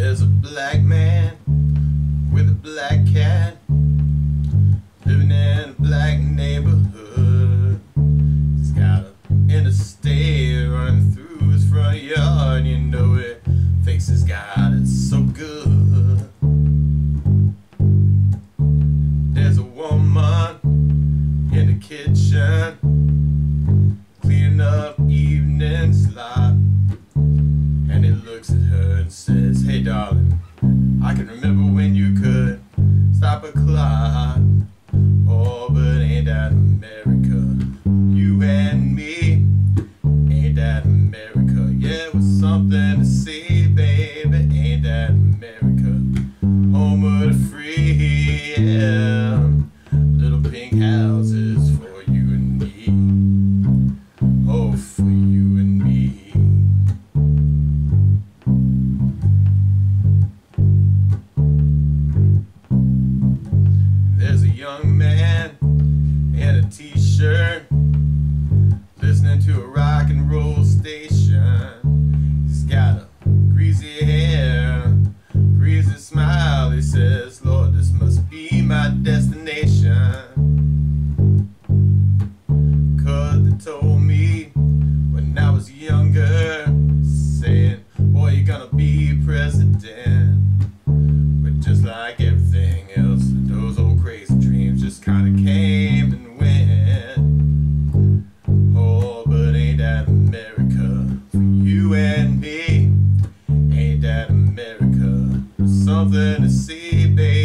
There's a black man with a black cat. Oh, but ain't that America. You and me ain't that America? Yeah it was something to see. Roll Station. He's got a greasy hair, greasy smile. He says, Lord, this must be my destination. Cause they told me when I was younger, saying, Boy, you're gonna be president. something to see, baby.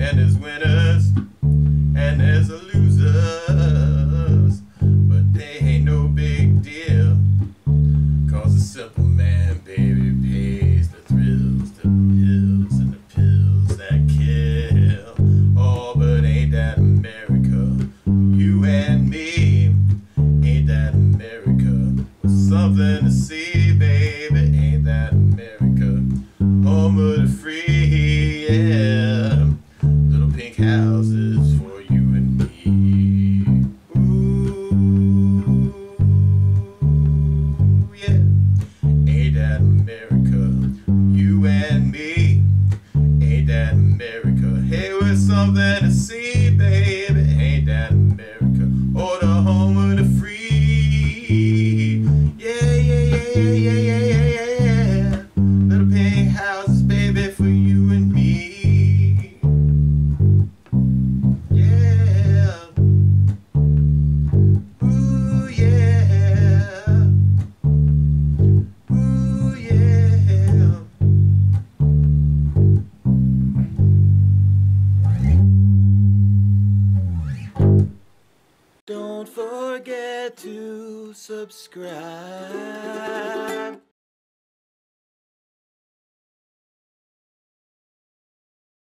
and there's winners, and there's losers. But they ain't no big deal, cause it's simple, man, baby. something I see. subscribe.